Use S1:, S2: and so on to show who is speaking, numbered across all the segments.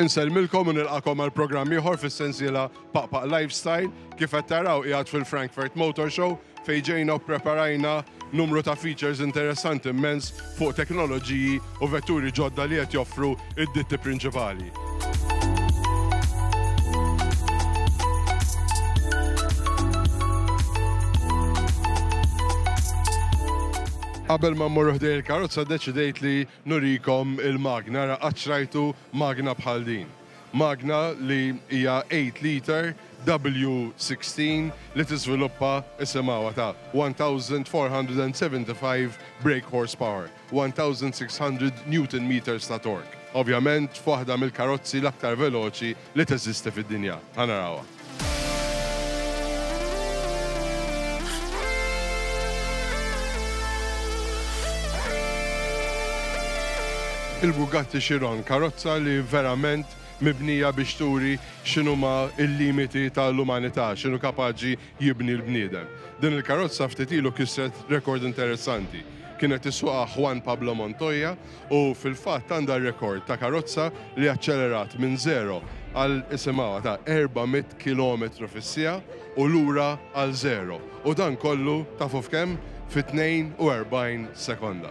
S1: Insellmilkom u nilqakom għal programm ieħor fis-sensiela Paqpaq Lifestyle kif qed taraw qiegħed fil-Frankfurt Motor Show fejn ġejna u ppreparajna numru ta' features interessanti immens fuq teknoloġiji u vetturi ġodda li qed joffru d-ditti prinċipali. Qabel ma mmorru ħdej il-karozza deċidejt li nurikom il-magna, ra qaċċrajtu magna bħal din. Magna li hija 8 liter W16 li tiżviluppa isimgħu ta' 1475 brake horsepower. 1600 Newton meters ta' torque, ovvjament f'waħda mill-karozzi l-aktar veloċi li teżisti fid-dinja. Ħa narawha. Il-Bugatti Chiron, karozza li verament mibnija biex turi x'inhuma l-limiti tal-umanità, x'inhu kapaċi jibni l-bniedem. Din il-karozza ftit ilu kisret rekord interessanti. Kienet isuqha Juan Pablo Montoya u fil-fatt għandha r-rekord ta' karozza li aċċelerat minn żero għal, isimgħuha, ta' 400 kilometru fis-siegħa u lura għal żero, u dan kollu tafu f'kemm? Fi 42 sekonda.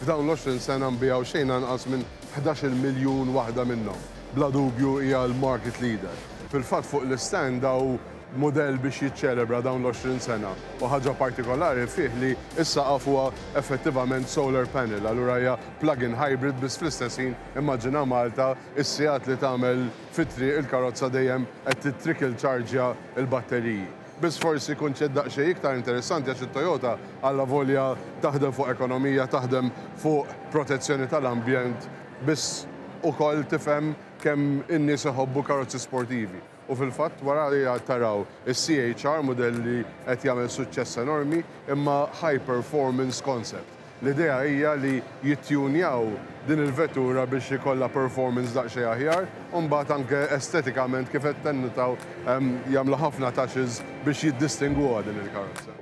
S1: F'dawn l-għoxrin sena nbiegħu xejn anqas minn ħdax-il miljun waħda minnhom. Bla dubju hija l-market leader. Fil-fatt fuq l-istand hawn mudell biex jiċċelebra dawn l-għoxrin sena u ħaġa partikolari fih li s-saqaf huwa effettivament solar panel, allura hija plug-in hybrid biss fl-istess ħin immaġina Malta is-sigħat li tagħmel fit-triq il-karozza dejjem qed tittrickle chargja l-batteriji. Biss forsi kunċett daqsxejn iktar interessanti għax it-Toyota allavolja taħdem fuq ekonomija, taħdem fuq protezzjoni tal-ambjent, biss ukoll tifhem kemm in-nies iħobbu karozzi sportivi. U fil-fatt wara li għad taraw is-CHR, mudell li qed jagħmel suċċess enormi, imma high performance concept. L-idea hija li jittjunjaw din il-vettura biex ikollha performance daqsxejn aħjar u mbagħad anke estetikament kif qed tinnutaw jagħmlu ħafna touches biex jiddistingwuha din il-karozza.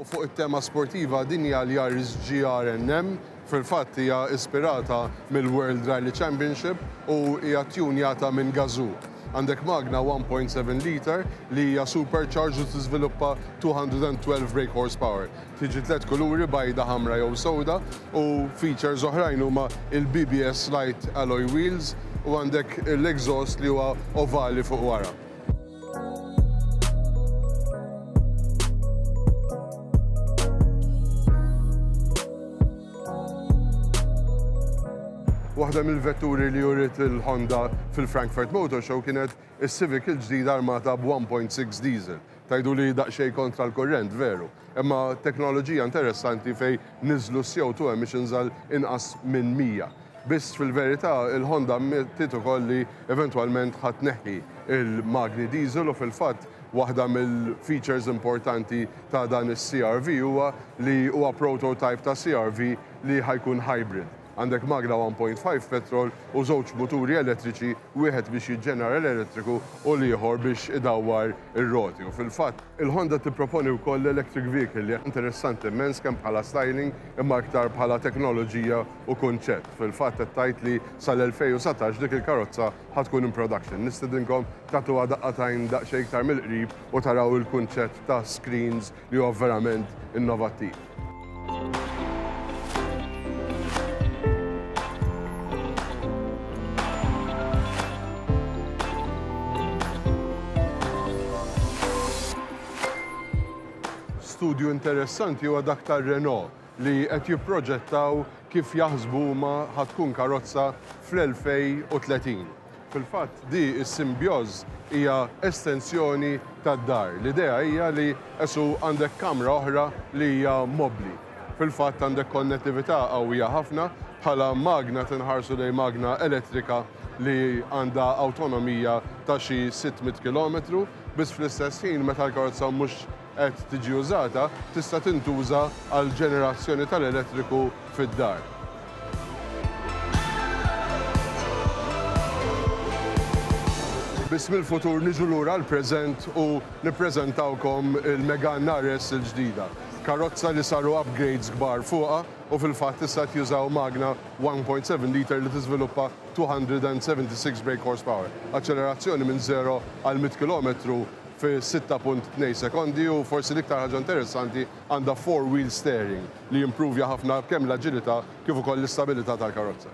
S1: U fuq it-tema sportiva din hija l-Yaris GR NM. Fil-fatt hija ispirata mill-World Rally Championship u hija ttjunjata minn Gazoo. Għandek magna 1.7 liter li hija supercharged u tiżviluppa 212 brake horsepower. Tiġi tliet kuluri, bajda, ħamra jew sewda, u features oħrajn huma l-BBS Lite alloy wheels u għandek l-exhaust li huwa ovali fuq wara. Waħda mill-vetturi li jurid il-Honda fil-Frankfurt Motor Show kienet is-Civic il-ġdida armata b'1.6 diesel. Tajdu li daqxej kontra l-kurrent, veru. Imma teknoloġija interessanti fej niżlu CO2 emissions għal inqas minn 100. Biss fil-verità, il-Honda ammettiet ukoll li eventwalment ħa tneħħi l-magni diesel u fil-fatt waħda mill-features importanti ta' dan is-CR-V huwa li huwa prototype ta' CR-V li ħa jkun hybrid. Għandek magna 1.5 petrol u żewġ muturi elettriċi, wieħed biex jiġġenera l-elettriku u l-ieħor biex idawwar ir-roti. U fil-fatt, il-Honda tipproponi wkoll l-electric vehicle li hija interessanti immens kemm bħala styling imma iktar bħala teknoloġija u kunċett. Fil-fatt qed tgħid li sal-2019 dik il-karozza ħa tkun in production. Nistidinkom tagħtuha daqqa t'għajn daqsxejn iktar mill-qrib u taraw il-kunċett ta' screens li huwa verament innovattiv. Studju interessanti huwa dak tar-Renault. li qed jipproġettaw kif jaħsbu huma ħa tkun karozza fl-2030. Fil-fatt di s-Symbioz hija estensjoni tad-dar. L-idea hija li qesu għandek kamra oħra li hija mobbli. Fil-fatt għandek konnettività qawwija ħafna, bħala magna qed inħarsu lejn magna elettrika li għandha awtonomija ta' xi sitt mitt kilometru, biss fl-istess ħin meta l-karozza mhux qed tiġi użata tista' tintuża għall-ġenerazzjoni tal-elettriku fid-dar. Biss mill-futur niġu lura għall-preżent u nippreżentawkom il-Megane RS il-ġdida. Karozza li saru upgrades kbar fuqha u fil-fatt issa qed jużaw magna 1.7 liter li tiżviluppa 276 brake horsepower, aċċelerazzjoni minn żero għal mitt kilometru fi 6.2 sekondi u forsi l-iktar ħaġa interessanti għandha four-wheel steering li jimpruvja ħafna kemm l-aġilità kif ukoll l-istabilità tal-karozza.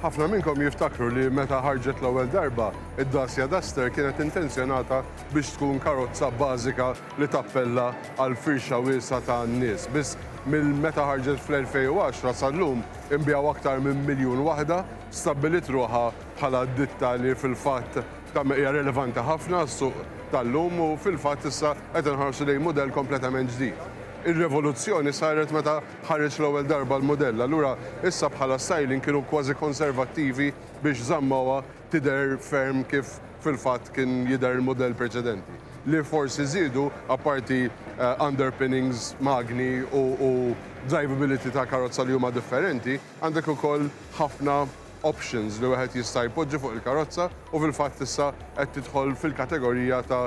S1: Ħafna minnkom jiftakru li meta ħarġet l-ewwel darba, id-Dacia Duster kienet intenzjonata biex tkun karozza bażika li tappella għal firxa wiesgħa ta' nies. Biss minn meta ħarġet fl-2010 sal-lum inbiegħu aktar minn miljun waħda, stabbiliet ruħha bħala ditta li fil-fatt hija relevanti ħafna għas-suq tal-lum u fil-fatt issa qed inħarsu lejn mudell kompletament ġdid. Ir-revoluzzjoni saret meta ħareġ l-ewwel darba l-mudell, allura issa bħala styling kienu kważi konservattivi biex żammawha tidher ferm kif fil-fatt kien jidher il-mudell preċedenti, li forsi żiedu, apparti underpinnings, magni u drivability ta' karozza li huma differenti, għandek ukoll ħafna options li wieħed jista' jpoġġi fuq il-karozza u fil-fatt issa qed tidħol fil-kategorija ta'